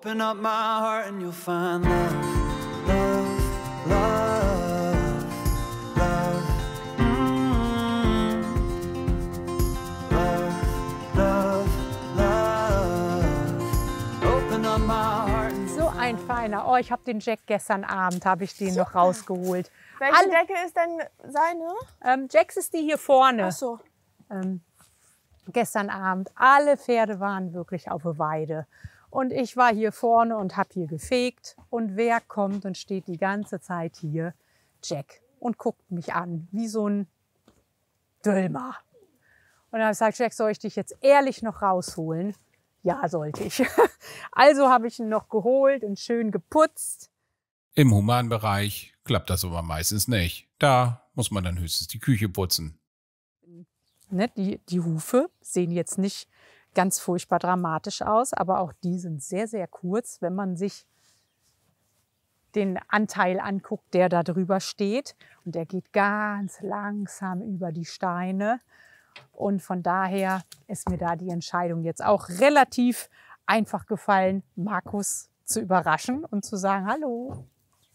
Open up my heart and you'll find love, love, love, love. Mm. Love, love, love. Open up my heart So ein feiner. Oh, ich habe den Jack gestern Abend, habe ich den noch rausgeholt. Welche Alle- Decke ist denn seine? Ähm, Jax ist die hier vorne. Ach so. ähm, gestern Abend. Alle Pferde waren wirklich auf der Weide. Und ich war hier vorne und habe hier gefegt. Und wer kommt und steht die ganze Zeit hier? Jack. Und guckt mich an, wie so ein Dülmer. Und dann habe ich gesagt, Jack, soll ich dich jetzt ehrlich noch rausholen? Ja, sollte ich. Also habe ich ihn noch geholt und schön geputzt. Im Humanbereich klappt das aber meistens nicht. Da muss man dann höchstens die Küche putzen. Ne, die, die Hufe sehen jetzt nicht ganz furchtbar dramatisch aus, aber auch die sind sehr, sehr kurz, wenn man sich den Anteil anguckt, der da drüber steht. Und der geht ganz langsam über die Steine. Und von daher ist mir da die Entscheidung jetzt auch relativ einfach gefallen, Markus zu überraschen und zu sagen, hallo,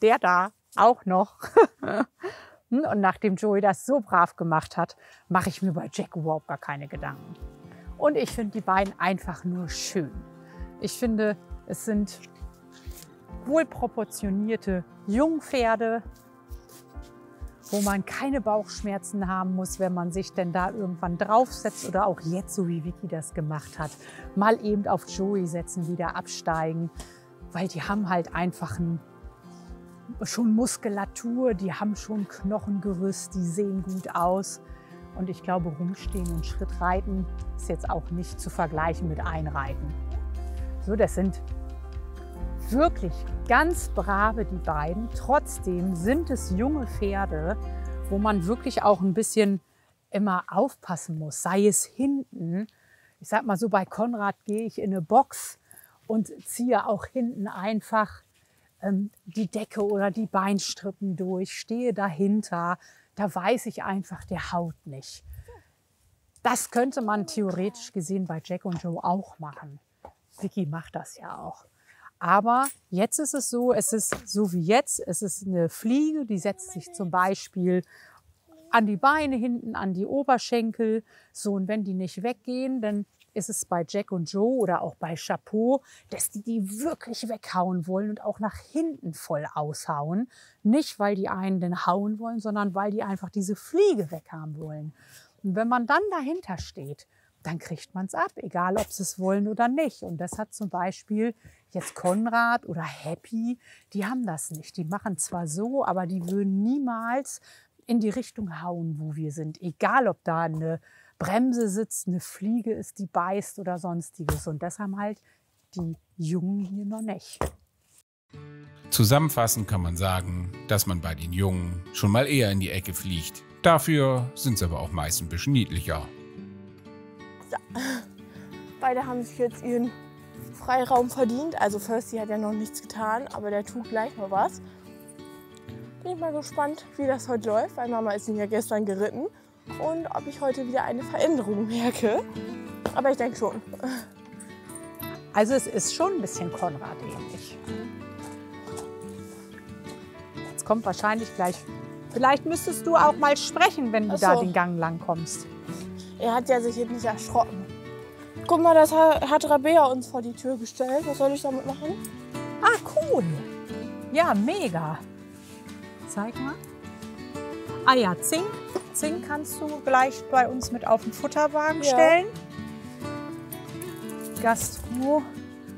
der da auch noch. Und nachdem Joey das so brav gemacht hat, mache ich mir bei Jack überhaupt gar keine Gedanken. Und ich finde die beiden einfach nur schön. Ich finde, es sind wohlproportionierte Jungpferde, wo man keine Bauchschmerzen haben muss, wenn man sich denn da irgendwann draufsetzt oder auch jetzt, so wie Vicky das gemacht hat, mal eben auf Joey setzen, wieder absteigen, weil die haben halt einfach ein schon Muskulatur, die haben schon Knochengerüst, die sehen gut aus. Und ich glaube, rumstehen und Schrittreiten ist jetzt auch nicht zu vergleichen mit Einreiten. So, das sind wirklich ganz brave, die beiden. Trotzdem sind es junge Pferde, wo man wirklich auch ein bisschen immer aufpassen muss. Sei es hinten. Ich sag mal so, bei Konrad gehe ich in eine Box und ziehe auch hinten einfach ähm, die Decke oder die Beinstrippen durch, stehe dahinter. Da weiß ich einfach, der haut nicht. Das könnte man theoretisch gesehen bei Jack und Joe auch machen. Vicky macht das ja auch. Aber jetzt ist es so, es ist so wie jetzt, es ist eine Fliege, die setzt sich zum Beispiel an die Beine hinten, an die Oberschenkel. So, und wenn die nicht weggehen, dann ist es bei Jack und Joe oder auch bei Chapeau, dass die die wirklich weghauen wollen und auch nach hinten voll aushauen. Nicht, weil die einen den hauen wollen, sondern weil die einfach diese Fliege weghaben wollen. Und wenn man dann dahinter steht, dann kriegt man es ab, egal ob sie es wollen oder nicht. Und das hat zum Beispiel jetzt Konrad oder Happy, die haben das nicht. Die machen zwar so, aber die würden niemals in die Richtung hauen, wo wir sind. Egal, ob da eine Bremse sitzt, eine Fliege ist, die beißt oder sonstiges. Und das haben halt die Jungen hier noch nicht. Zusammenfassend kann man sagen, dass man bei den Jungen schon mal eher in die Ecke fliegt. Dafür sind sie aber auch meist ein bisschen niedlicher. Beide haben sich jetzt ihren Freiraum verdient. Also Firsty hat ja noch nichts getan, aber der tut gleich noch was. Bin ich mal gespannt, wie das heute läuft, weil Mama ist ihn ja gestern geritten und ob ich heute wieder eine Veränderung merke. Aber ich denke schon. Also es ist schon ein bisschen Konrad ähnlich. Jetzt kommt wahrscheinlich gleich. Vielleicht müsstest du auch mal sprechen, wenn du Ach da so. den Gang lang kommst. Er hat ja sich jetzt nicht erschrocken. Guck mal, das ha- hat Rabea uns vor die Tür gestellt. Was soll ich damit machen? Ah, cool. Ja, mega. Zeig mal. Ah ja, Zink. Zink kannst du gleich bei uns mit auf den Futterwagen Ja. stellen. Gastro,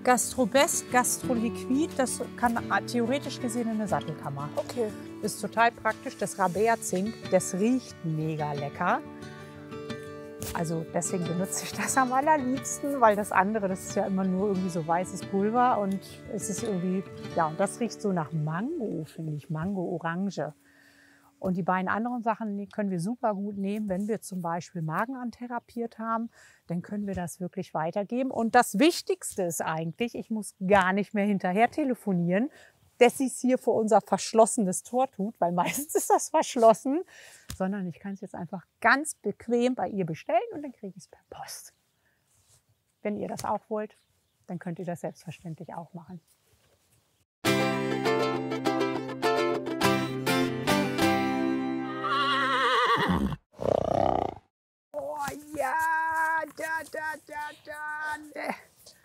Gastrobest, Gastroliquid, das kann theoretisch gesehen in eine Sattelkammer. Okay. Ist total praktisch. Das Rabea-Zink, das riecht mega lecker. Also deswegen benutze ich das am allerliebsten, weil das andere, das ist ja immer nur irgendwie so weißes Pulver und es ist irgendwie, ja, und das riecht so nach Mango, finde ich, Mango-Orange. Und die beiden anderen Sachen die können wir super gut nehmen, wenn wir zum Beispiel Magen antherapiert haben, dann können wir das wirklich weitergeben. Und das Wichtigste ist eigentlich, ich muss gar nicht mehr hinterher telefonieren, dass sie es hier vor unser verschlossenes Tor tut, weil meistens ist das verschlossen, sondern ich kann es jetzt einfach ganz bequem bei ihr bestellen und dann kriege ich es per Post. Wenn ihr das auch wollt, dann könnt ihr das selbstverständlich auch machen.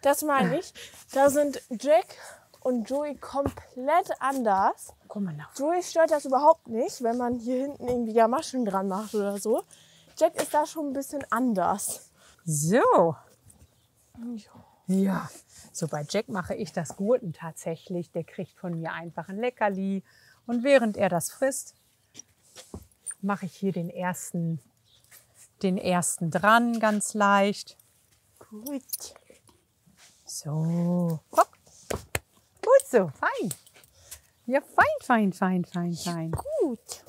Das meine ich. Da sind Jack und Joey komplett anders. Guck mal nach. Joey stört das überhaupt nicht, wenn man hier hinten irgendwie Gamaschen dran macht oder so. Jack ist da schon ein bisschen anders. So. Ja. So, bei Jack mache ich das Gurten tatsächlich. Der kriegt von mir einfach ein Leckerli. Und während er das frisst, mache ich hier den ersten, den ersten dran, ganz leicht. Gut. So. Hopp. Gut so, fein. Ja, fein, fein, fein, fein, fein. Gut.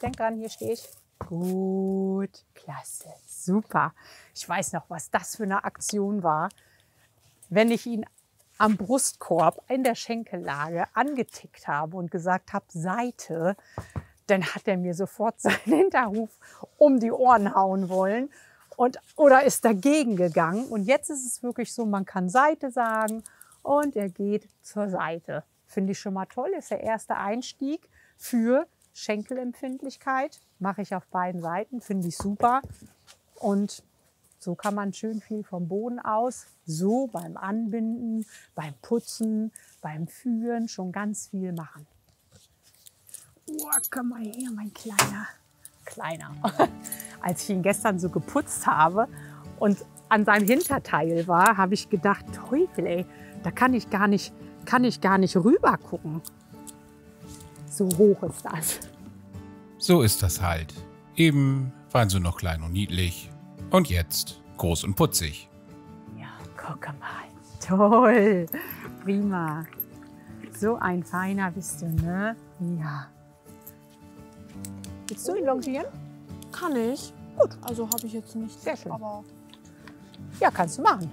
Denk dran, hier stehe ich. Gut, klasse, super. Ich weiß noch, was das für eine Aktion war, wenn ich ihn am Brustkorb in der Schenkellage angetickt habe und gesagt habe, Seite, dann hat er mir sofort seinen Hinterruf um die Ohren hauen wollen und, oder ist dagegen gegangen. Und jetzt ist es wirklich so, man kann Seite sagen und er geht zur Seite. Finde ich schon mal toll, ist der erste Einstieg für Schenkelempfindlichkeit. Mache ich auf beiden Seiten, finde ich super. Und so kann man schön viel vom Boden aus, so beim Anbinden, beim Putzen, beim Führen schon ganz viel machen. Oh, komm mal her, mein Kleiner. Kleiner. Als ich ihn gestern so geputzt habe und an seinem Hinterteil war, habe ich gedacht, Teufel, ey, da kann ich gar nicht, kann ich gar nicht rüber gucken. So hoch ist das. So ist das halt. Eben waren sie noch klein und niedlich. Und jetzt groß und putzig. Ja, guck mal. Toll. Prima. So ein feiner bist du, ne? Ja. Willst du ihn longieren? Kann ich. Gut. Also habe ich jetzt nicht. Sehr schön. Aber Ja, kannst du machen.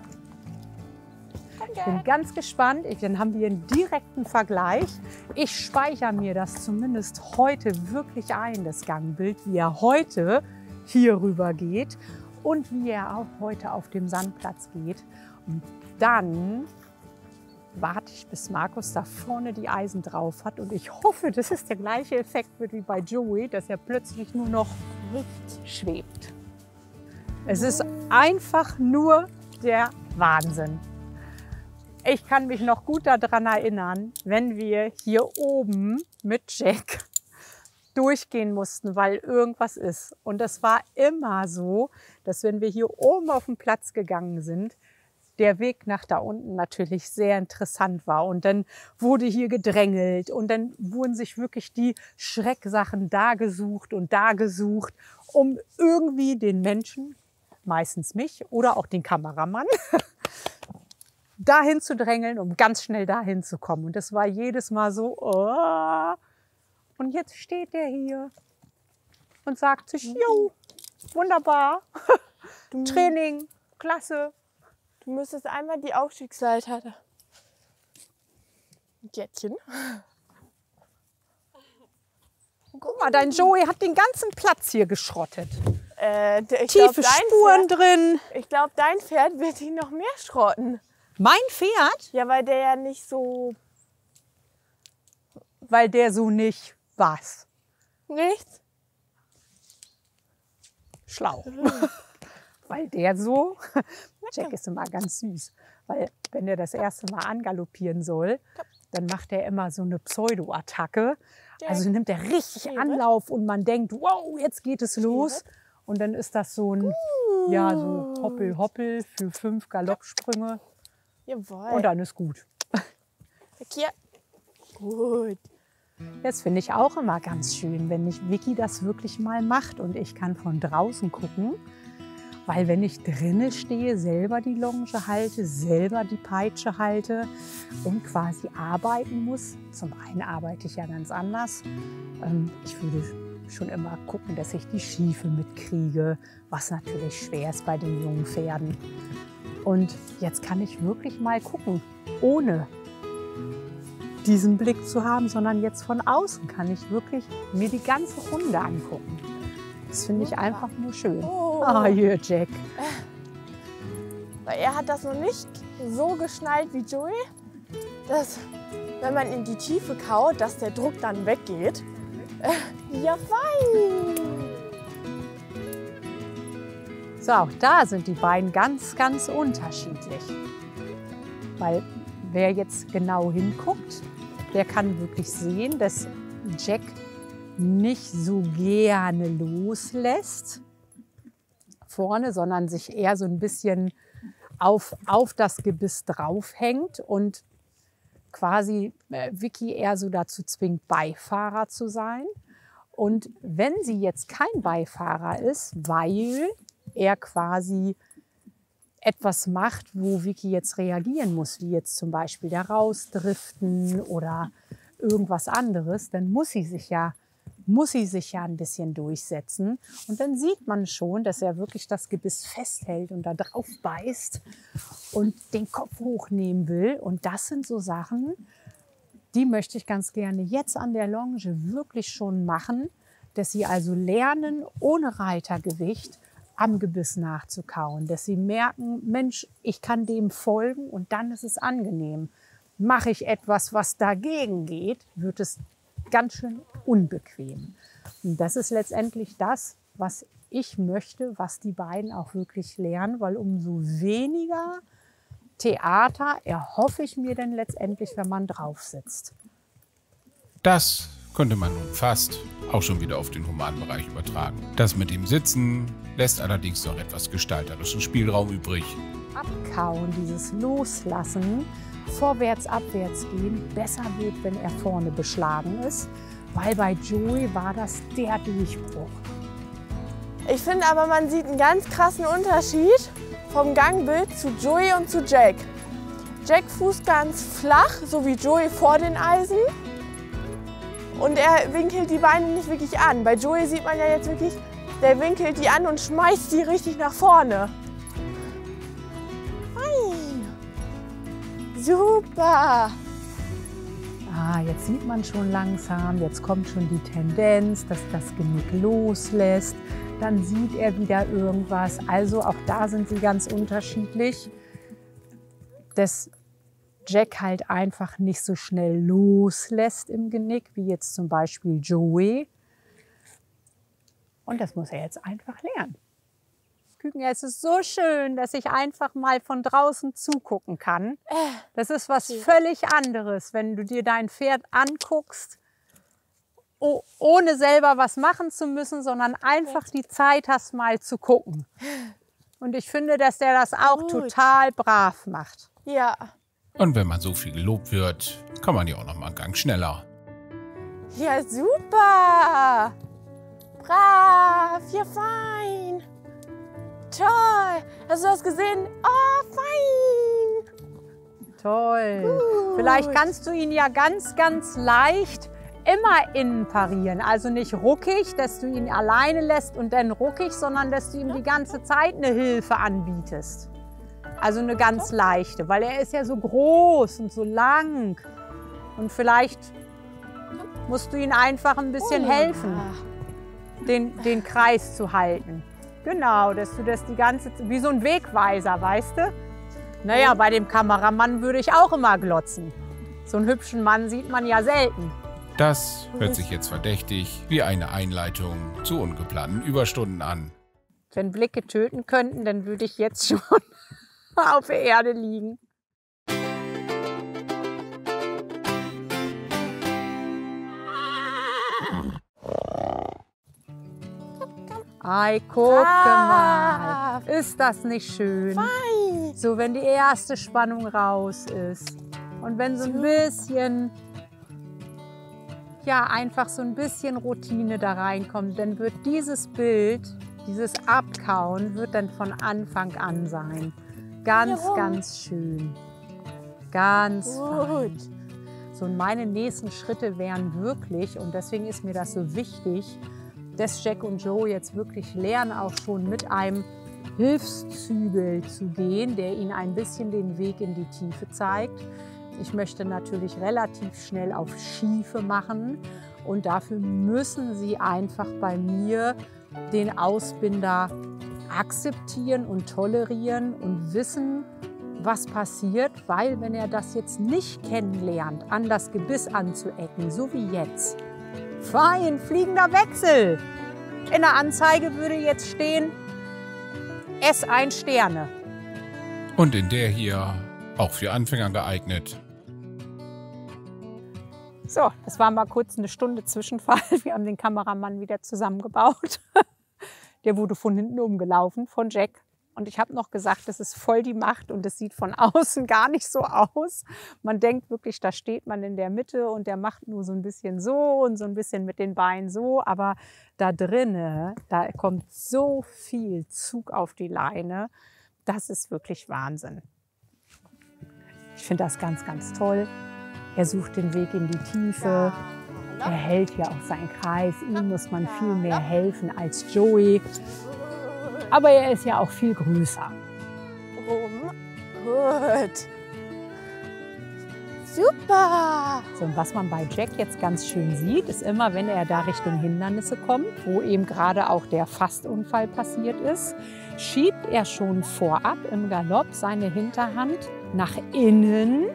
Ich bin ganz gespannt. Ich, dann haben wir einen direkten Vergleich. Ich speichere mir das zumindest heute wirklich ein, das Gangbild, wie er heute hier rüber geht und wie er auch heute auf dem Sandplatz geht. Und dann warte ich, bis Markus da vorne die Eisen drauf hat. Und ich hoffe, dass es der gleiche Effekt wird wie bei Joey, dass er plötzlich nur noch schwebt. Es ist einfach nur der Wahnsinn. Ich kann mich noch gut daran erinnern, wenn wir hier oben mit Jack durchgehen mussten, weil irgendwas ist. Und das war immer so, dass wenn wir hier oben auf den Platz gegangen sind, der Weg nach da unten natürlich sehr interessant war. Und dann wurde hier gedrängelt und dann wurden sich wirklich die Schrecksachen da gesucht und da gesucht, um irgendwie den Menschen, meistens mich oder auch den Kameramann, dahin zu drängeln, um ganz schnell dahin zu kommen. Und das war jedes Mal so, oh. und jetzt steht der hier und sagt sich, jo, wunderbar, Training, klasse. Du müsstest einmal die Aufstiegsleiter. Jättchen. Guck mal, dein Joey hat den ganzen Platz hier geschrottet. Äh, der- glaub, Tiefe dein Spuren Pferd, drin. Ich glaube, dein Pferd wird ihn noch mehr schrotten. Mein Pferd, Ja, weil der ja nicht so weil der so nicht was. nichts. Schlau. weil der so, Jack ist immer ganz süß, weil wenn er das erste Mal angaloppieren soll, dann macht er immer so eine Pseudo-Attacke. Also nimmt er richtig. Anlauf und man denkt, wow, jetzt geht es los. Und dann ist das so ein, ja, so Hoppel-Hoppel für fünf Galoppsprünge Jawohl. und dann ist gut. Hier. Gut. Das finde ich auch immer ganz schön, wenn ich Vicky das wirklich mal macht und ich kann von draußen gucken. Weil wenn ich drinnen stehe, selber die Longe halte, selber die Peitsche halte und quasi arbeiten muss. Zum einen arbeite ich ja ganz anders. Ähm, Ich würde schon immer gucken, dass ich die Schiefe mitkriege, was natürlich schwer ist bei den jungen Pferden. Und jetzt kann ich wirklich mal gucken, ohne diesen Blick zu haben, sondern jetzt von außen kann ich wirklich mir die ganze Runde angucken. Das finde ich einfach nur schön. Oh. Ah, hier, Jack. Weil er hat das noch nicht so geschnallt wie Joey, dass wenn man in die Tiefe kaut, dass der Druck dann weggeht. Äh, ja, fein! So, auch da sind die beiden ganz, ganz unterschiedlich. Weil wer jetzt genau hinguckt, der kann wirklich sehen, dass Jack nicht so gerne loslässt vorne, sondern sich eher so ein bisschen auf, auf das Gebiss draufhängt und quasi äh, Vicky eher so dazu zwingt, Beifahrer zu sein. Und wenn sie jetzt kein Beifahrer ist, weil er quasi etwas macht, wo Vicky jetzt reagieren muss, wie jetzt zum Beispiel der Rausdriften oder irgendwas anderes, dann muss sie sich ja muss sie sich ja ein bisschen durchsetzen. Und dann sieht man schon, dass er wirklich das Gebiss festhält und da drauf beißt und den Kopf hochnehmen will. Und das sind so Sachen, die möchte ich ganz gerne jetzt an der Longe wirklich schon machen, dass sie also lernen, ohne Reitergewicht am Gebiss nachzukauen, dass sie merken, Mensch, ich kann dem folgen und dann ist es angenehm. Mache ich etwas, was dagegen geht, wird es ganz schön unbequem. Und das ist letztendlich das, was ich möchte, was die beiden auch wirklich lernen, weil umso weniger Theater erhoffe ich mir denn letztendlich, wenn man drauf sitzt. Das könnte man nun fast auch schon wieder auf den Humanbereich übertragen. Das mit dem Sitzen lässt allerdings noch etwas gestalterischen Spielraum übrig. Abkauen, dieses Loslassen, vorwärts, abwärts gehen, besser wird, wenn er vorne beschlagen ist, weil bei Joey war das der Durchbruch. Ich finde aber, man sieht einen ganz krassen Unterschied vom Gangbild zu Joey und zu Jack. Jack fußt ganz flach, so wie Joey vor den Eisen. Und er winkelt die Beine nicht wirklich an. Bei Joey sieht man ja jetzt wirklich, der winkelt die an und schmeißt die richtig nach vorne. Super. Ah, jetzt sieht man schon langsam, jetzt kommt schon die Tendenz, dass das Genick loslässt. Dann sieht er wieder irgendwas. Also auch da sind sie ganz unterschiedlich. Dass Jack halt einfach nicht so schnell loslässt im Genick, wie jetzt zum Beispiel Joey. Und das muss er jetzt einfach lernen. Küken, es ist so schön, dass ich einfach mal von draußen zugucken kann. Das ist was völlig anderes, wenn du dir dein Pferd anguckst, oh, ohne selber was machen zu müssen, sondern einfach die Zeit hast, mal zu gucken. Und ich finde, dass der das auch Gut. total brav macht. Ja. Und wenn man so viel gelobt wird, kann man ja auch noch mal einen Gang schneller. Ja, super. Brav. Ja, fein. Hast du das gesehen? Oh, fein. Toll. Gut. Vielleicht kannst du ihn ja ganz, ganz leicht immer innen parieren. Also nicht ruckig, dass du ihn alleine lässt und dann ruckig, sondern dass du ihm die ganze Zeit eine Hilfe anbietest. Also eine ganz leichte, weil er ist ja so groß und so lang. Und vielleicht musst du ihm einfach ein bisschen helfen, den, den Kreis zu halten. Genau, dass du das die ganze Zeit, wie so ein Wegweiser, weißt du? Naja, bei dem Kameramann würde ich auch immer glotzen. So einen hübschen Mann sieht man ja selten. Das hört sich jetzt verdächtig wie eine Einleitung zu ungeplanten Überstunden an. Wenn Blicke töten könnten, dann würde ich jetzt schon auf der Erde liegen. Ei, guck mal. Ist das nicht schön? Fein. So, wenn die erste Spannung raus ist und wenn so ein bisschen, ja, einfach so ein bisschen Routine da reinkommt, dann wird dieses Bild, dieses Abkauen, wird dann von Anfang an sein. Ganz, ganz schön. Ganz fein. Gut. So, und meine nächsten Schritte wären wirklich, und deswegen ist mir das so wichtig, dass Jack und Joe jetzt wirklich lernen, auch schon mit einem Hilfszügel zu gehen, der ihnen ein bisschen den Weg in die Tiefe zeigt. Ich möchte natürlich relativ schnell auf Schiefe machen und dafür müssen sie einfach bei mir den Ausbinder akzeptieren und tolerieren und wissen, was passiert, weil wenn er das jetzt nicht kennenlernt, an das Gebiss anzuecken, so wie jetzt, fein, fliegender Wechsel. In der Anzeige würde jetzt stehen, ess ein Sterne. Und in der hier auch für Anfänger geeignet. So, das war mal kurz eine Stunde Zwischenfall. Wir haben den Kameramann wieder zusammengebaut. Der wurde von hinten umgelaufen von Jack. Und ich habe noch gesagt, das ist voll die Macht und es sieht von außen gar nicht so aus. Man denkt wirklich, da steht man in der Mitte und der macht nur so ein bisschen so und so ein bisschen mit den Beinen so. Aber da drinne, da kommt so viel Zug auf die Leine. Das ist wirklich Wahnsinn. Ich finde das ganz, ganz toll. Er sucht den Weg in die Tiefe. Er hält ja auch seinen Kreis. Ihm muss man viel mehr helfen als Joey. Aber er ist ja auch viel größer. Rum. Gut. Super. So, und was man bei Jack jetzt ganz schön sieht, ist immer, wenn er da Richtung Hindernisse kommt, wo eben gerade auch der Fastunfall passiert ist, schiebt er schon vorab im Galopp seine Hinterhand nach innen,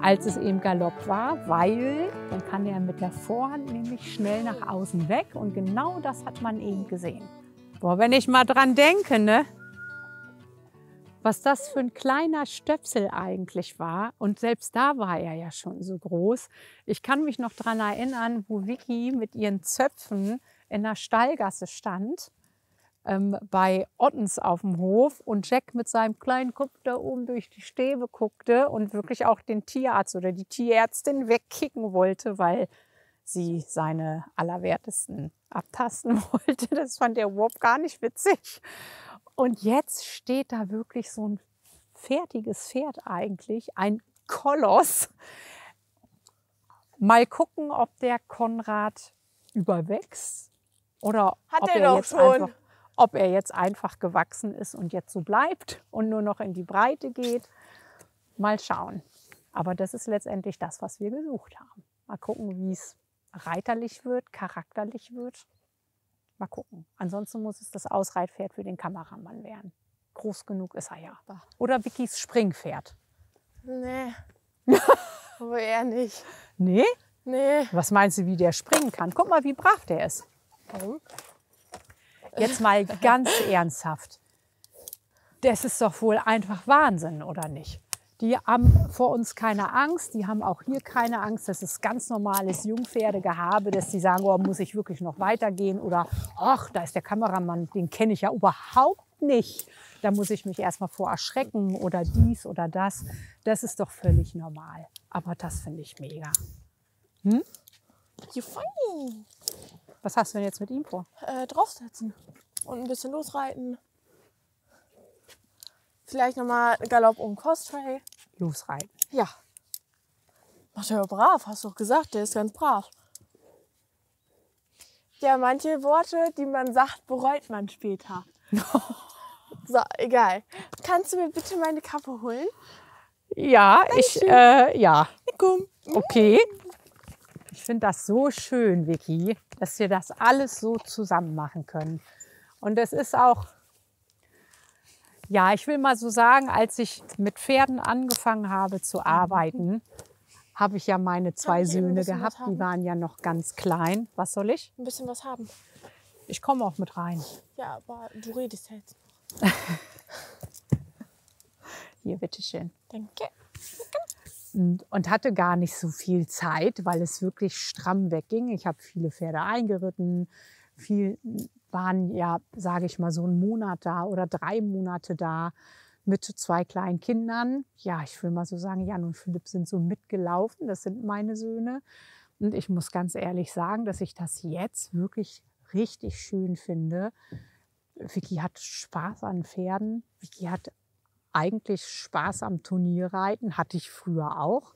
als es eben Galopp war, weil dann kann er mit der Vorhand nämlich schnell nach außen weg und genau das hat man eben gesehen. Boah, wenn ich mal dran denke, ne? was das für ein kleiner Stöpsel eigentlich war. Und selbst da war er ja schon so groß. Ich kann mich noch daran erinnern, wo Vicky mit ihren Zöpfen in der Stallgasse stand, ähm, bei Ottens auf dem Hof und Jack mit seinem kleinen Kopf da oben durch die Stäbe guckte und wirklich auch den Tierarzt oder die Tierärztin wegkicken wollte, weil sie seine Allerwertesten abtasten wollte. Das fand er überhaupt gar nicht witzig. Und jetzt steht da wirklich so ein fertiges Pferd eigentlich, ein Koloss. Mal gucken, ob der Konrad überwächst oder ob er einfach, ob er jetzt einfach gewachsen ist und jetzt so bleibt und nur noch in die Breite geht. Mal schauen. Aber das ist letztendlich das, was wir gesucht haben. Mal gucken, wie es reiterlich wird, charakterlich wird. Mal gucken. Ansonsten muss es das Ausreitpferd für den Kameramann werden. Groß genug ist er ja. Oder Vickys Springpferd. Nee. Aber eher nicht. Nee? Nee. Was meinst du, wie der springen kann? Guck mal, wie brav der ist. Warum? Jetzt mal ganz ernsthaft. Das ist doch wohl einfach Wahnsinn, oder nicht? Die haben vor uns keine Angst, die haben auch hier keine Angst. Das ist ganz normales Jungpferdegehabe, dass die sagen, oh, muss ich wirklich noch weitergehen? Oder, ach, da ist der Kameramann, den kenne ich ja überhaupt nicht. Da muss ich mich erstmal vor erschrecken oder dies oder das. Das ist doch völlig normal. Aber das finde ich mega. Funny. Was hast du denn jetzt mit ihm vor? Äh, draufsetzen. Und ein bisschen losreiten. Vielleicht nochmal Galopp um Costray. Losreiten. Ja. Macht er ja brav, hast du doch gesagt, der ist ganz brav. Ja, manche Worte, die man sagt, bereut man später. so, egal. Kannst du mir bitte meine Kappe holen? Ja, ich, äh, ja, Komm. okay. Ich finde das so schön, Vicky, dass wir das alles so zusammen machen können. Und es ist auch, ja, ich will mal so sagen, als ich mit Pferden angefangen habe zu arbeiten, habe ich ja meine zwei Söhne gehabt, die waren ja noch ganz klein. Was soll ich? Ein bisschen was haben. Ich komme auch mit rein. Ja, aber du redest ja jetzt. Hier, bitteschön. Danke. und, und hatte gar nicht so viel Zeit, weil es wirklich stramm wegging. Ich habe viele Pferde eingeritten, viel waren ja, sage ich mal, so einen Monat da oder drei Monate da mit zwei kleinen Kindern. Ja, ich will mal so sagen, Jan und Philipp sind so mitgelaufen. Das sind meine Söhne. Und ich muss ganz ehrlich sagen, dass ich das jetzt wirklich richtig schön finde. Vicky hat Spaß an Pferden. Vicky hat eigentlich Spaß am Turnierreiten, hatte ich früher auch.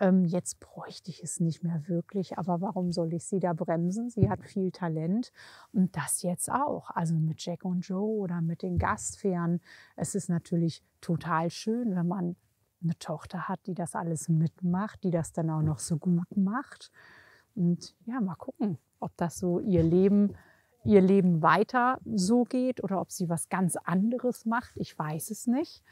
Ähm, jetzt bräuchte ich es nicht mehr wirklich, aber warum soll ich sie da bremsen? Sie hat viel Talent und das jetzt auch. Also mit Jack und Joe oder mit den Gastpferden. Es ist natürlich total schön, wenn man eine Tochter hat, die das alles mitmacht, die das dann auch noch so gut macht. Und ja, mal gucken, ob das so ihr Leben ihr Leben weiter so geht oder ob sie was ganz anderes macht. Ich weiß es nicht.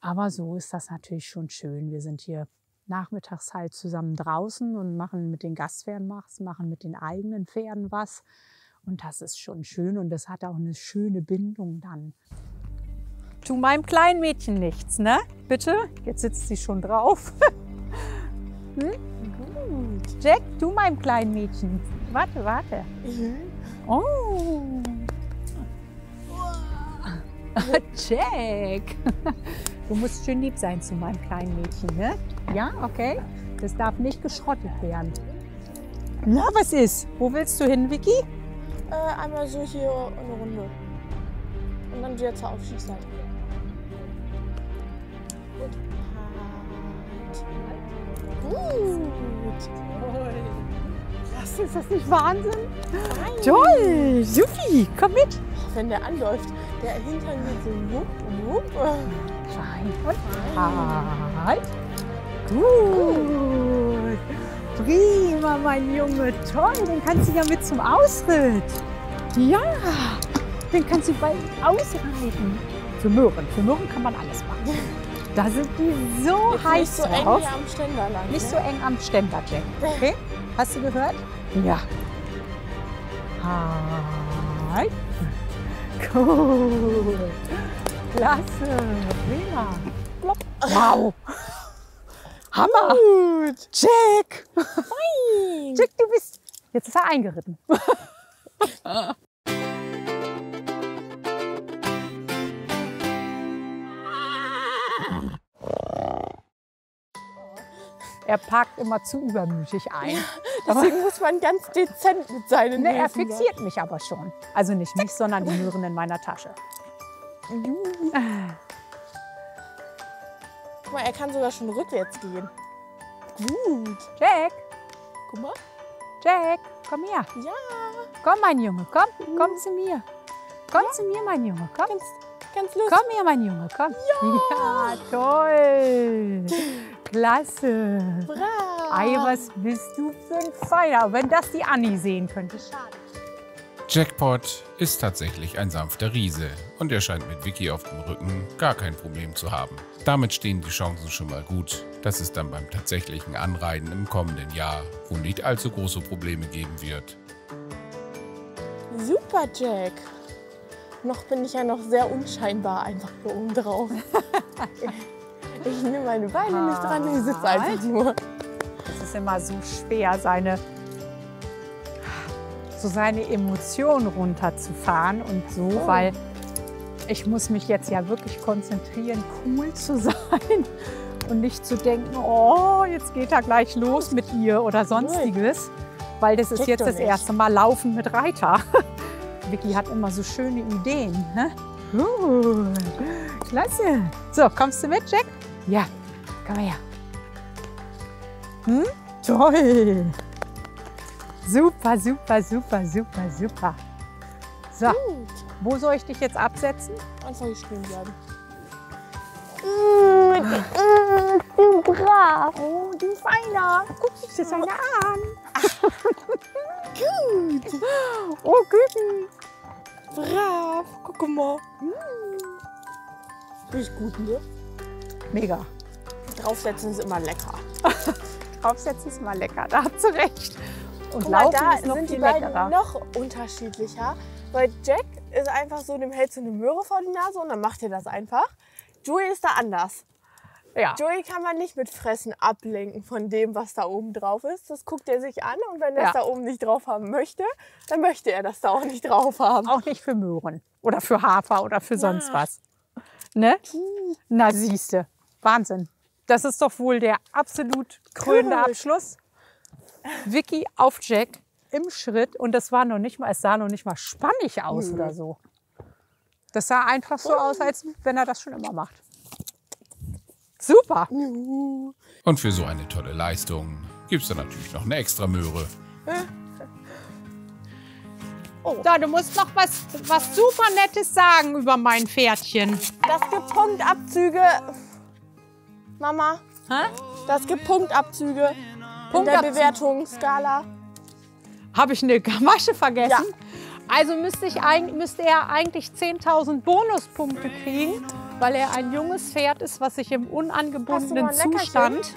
Aber so ist das natürlich schon schön. Wir sind hier nachmittags halt zusammen draußen und machen mit den Gastpferden was, machen mit den eigenen Pferden was. Und das ist schon schön und das hat auch eine schöne Bindung dann. Tu meinem kleinen Mädchen nichts, ne? Bitte? Jetzt sitzt sie schon drauf. hm? Gut. Jack, tu meinem kleinen Mädchen. Warte, warte. Oh. Jack. Du musst schön lieb sein zu meinem kleinen Mädchen, ne? Ja, okay? Das darf nicht geschrottet werden. Na, was ist? Wo willst du hin, Vicky? Äh, einmal so hier eine Runde. Und dann wieder zur Aufschießseite. Gut. Was ist das nicht Wahnsinn? Toll, Supi, komm mit. Wenn der anläuft, der Hintern geht so wupp, wupp. Fein und halt. Gut. Prima, mein Junge. Toll, den kannst du ja mit zum Ausritt. Ja, den kannst du bald ausreiten. Für Möhren. Für Möhren kann man alles machen. Da sind die so Jetzt heiß nicht so eng drauf. hier am Ständer lang. Nicht ne? so eng am Ständer, Jack. Okay? Hast du gehört? Ja. Halt. Cool. Klasse. Prima. Plopp. Wow. Hammer. Gut. Jack. Fein. Jack, du bist... Jetzt ist er eingeritten. Er parkt immer zu übermütig ein. Deswegen muss man ganz dezent mit seinen Ne, er fixiert mich aber schon. Also nicht mich, sondern die Möhren in meiner Tasche. Guck mal, er kann sogar schon rückwärts gehen. Gut. Jack, Guck mal. Jack, komm her. Ja. Komm, mein Junge, komm, komm zu mir. Komm zu mir, mein Junge, komm. Ganz, ganz lustig. Komm her, mein Junge, komm. Ja, toll. Klasse. Brav. Ei, was bist du für ein Feiner. Wenn das die Anni sehen könnte. Schade. Jackpot ist tatsächlich ein sanfter Riese und er scheint mit Vicky auf dem Rücken gar kein Problem zu haben. Damit stehen die Chancen schon mal gut, dass es dann beim tatsächlichen Anreiten im kommenden Jahr wohl nicht allzu große Probleme geben wird. Super, Jack. Noch bin ich ja noch sehr unscheinbar einfach hier oben drauf. ich nehme meine Beine nicht dran, ich sitze einfach nur. Es ist immer so schwer, seine, so seine Emotionen runterzufahren und so, Oh. weil ich muss mich jetzt ja wirklich konzentrieren, cool zu sein und nicht zu denken, oh, jetzt geht er gleich los mit ihr oder sonstiges, weil das ist Geht jetzt das nicht. erste Mal Laufen mit Reiter. Vicky hat immer so schöne Ideen. Ne? Gut. Klasse. So, kommst du mit, Jack? Ja, komm mal her. Hm? Toll. Super, super, super, super, super. So, Gut. wo soll ich dich jetzt absetzen? Einfach hier stehen bleiben. Brav. Oh, du Feiner. Guck dich das einer an. Gut. Oh, Küken. Brav. Guck mal. Bin ich gut, ne? Mega. Draufsetzen ist immer lecker. Draufsetzen ist mal lecker. Da hast du recht. Und Guck mal, Laufen da ist noch sind die viel beiden leckerer. noch unterschiedlicher. Weil Jack ist einfach so, dem hältst du eine Möhre vor die Nase und dann macht er das einfach. Joey ist da anders. Ja. Joey kann man nicht mit Fressen ablenken von dem, was da oben drauf ist. Das guckt er sich an und wenn er Ja. es da oben nicht drauf haben möchte, dann möchte er das da auch nicht drauf haben. Auch nicht für Möhren oder für Hafer oder für sonst was. Ne? Na siehste, Wahnsinn. Das ist doch wohl der absolut krönende Cool. Abschluss. Vicky auf Jack im Schritt und das war noch nicht mal, es sah noch nicht mal spannig aus Nö. oder so. Das sah einfach so aus, als wenn er das schon immer macht. Super. Und für so eine tolle Leistung gibt es dann natürlich noch eine extra Möhre. Da, du musst noch was, was super Nettes sagen über mein Pferdchen. Das gibt Punktabzüge. Mama, Hä? das gibt Punktabzüge in der. Bewertungsskala. Habe ich eine Gamasche vergessen? Also müsste, ich, müsste er eigentlich 10.000 Bonuspunkte kriegen, weil er ein junges Pferd ist, was sich im unangebundenen? Zustand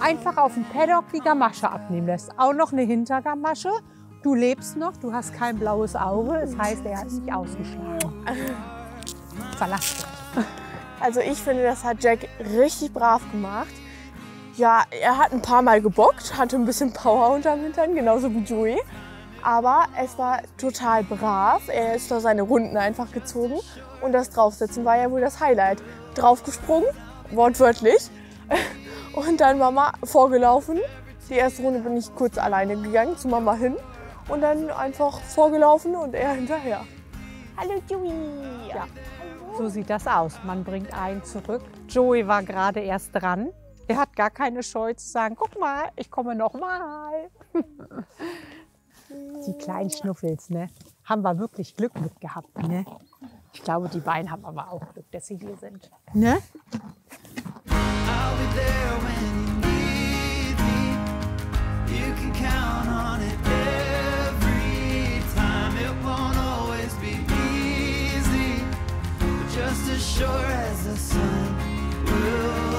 einfach auf dem Paddock die Gamasche abnehmen lässt. Auch noch eine Hintergamasche. Du lebst noch, du hast kein blaues Auge, das heißt, er ist nicht ausgeschlagen. Verlass dich. Also ich finde, das hat Jack richtig brav gemacht. Ja, er hat ein paar Mal gebockt, hatte ein bisschen Power unterm Hintern, genauso wie Joey. Aber es war total brav. Er ist da seine Runden einfach gezogen. Und das Draufsetzen war ja wohl das Highlight. Draufgesprungen, wortwörtlich. Und dann Mama vorgelaufen. Die erste Runde bin ich kurz alleine gegangen, zu Mama hin. Und dann einfach vorgelaufen und er hinterher. Hallo Joey! Ja. So sieht das aus. Man bringt einen zurück. Joey war gerade erst dran. Er hat gar keine Scheu zu sagen, guck mal, ich komme noch mal. Die kleinen Schnuffels, ne? Haben wir wirklich Glück mit gehabt, ne? Ich glaube, die beiden haben aber auch Glück, dass sie hier sind. Ne? Just as sure as the sun